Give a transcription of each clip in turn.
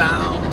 bound.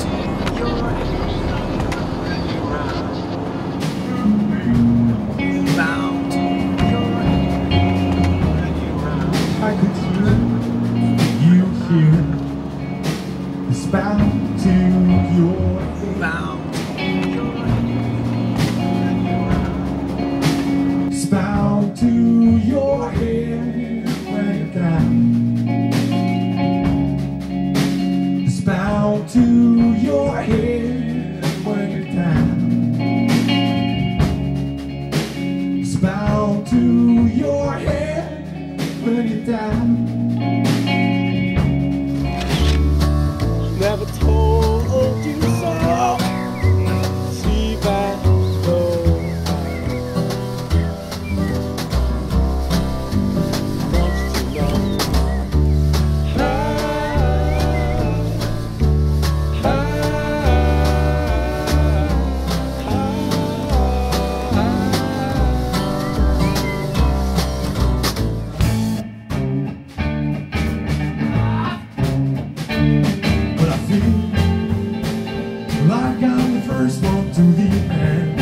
To the end.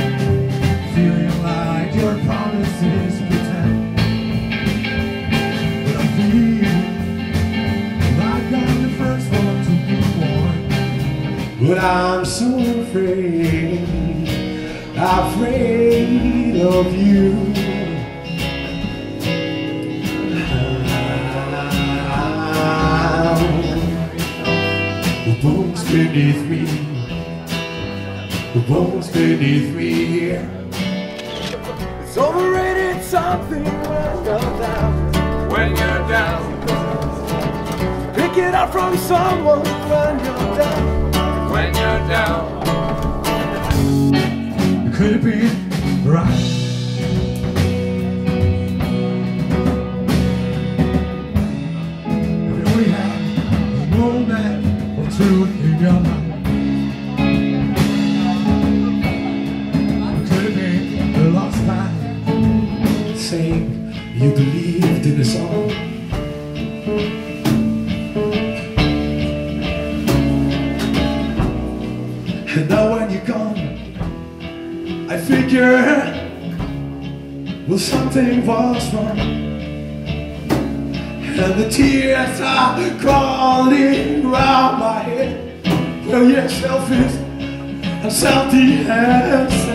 Feeling like your promises pretend. But I feel like I'm the first one to be born. But I'm so afraid, afraid of you. Bones beneath me, the bones beneath me. It's overrated something when you're down. When you're down, Pick it up from someone when you're down. when you're down, Could it be right? If you only had a moment or two You believed in us all. And now when you're gone, I figure, well, something was wrong. And the tears are crawling round my head. Well, you're selfish and self-defense.